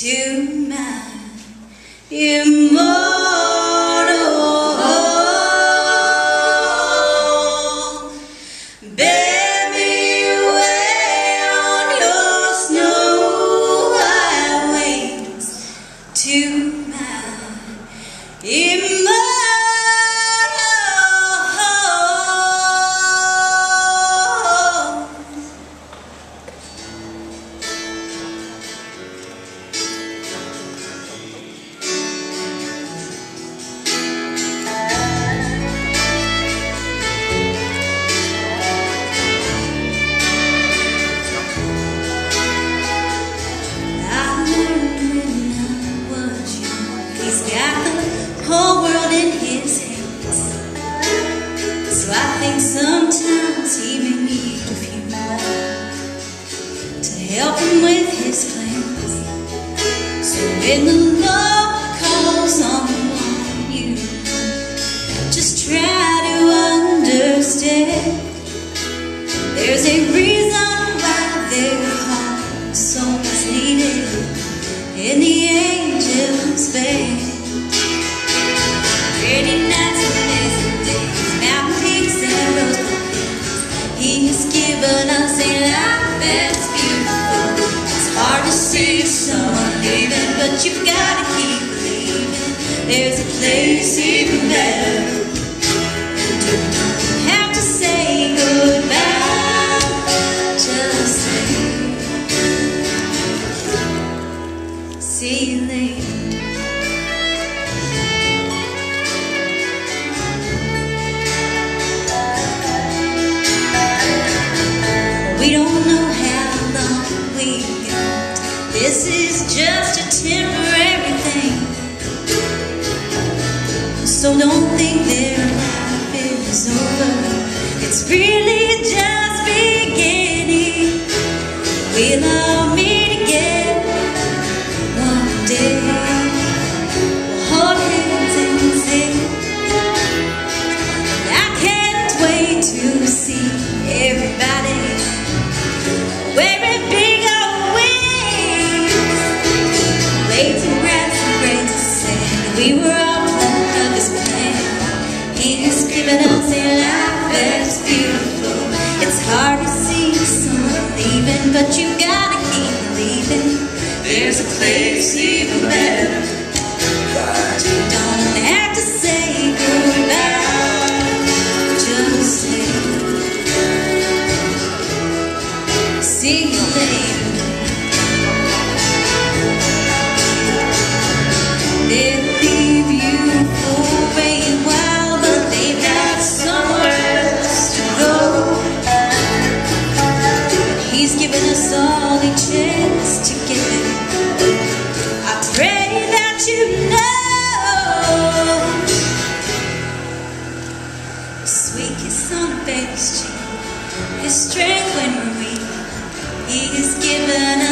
two, When the calls on you, just try to understand. There's a reason why their heart song needed in the angel's. Pretty nights and days, mountain peaks and rose He has given us There's a place you don't have to say goodbye. Just say, see you later. We don't know how long we got. This is just a temporary So don't someone leaving, but you gotta keep believing. There's a place even better. Given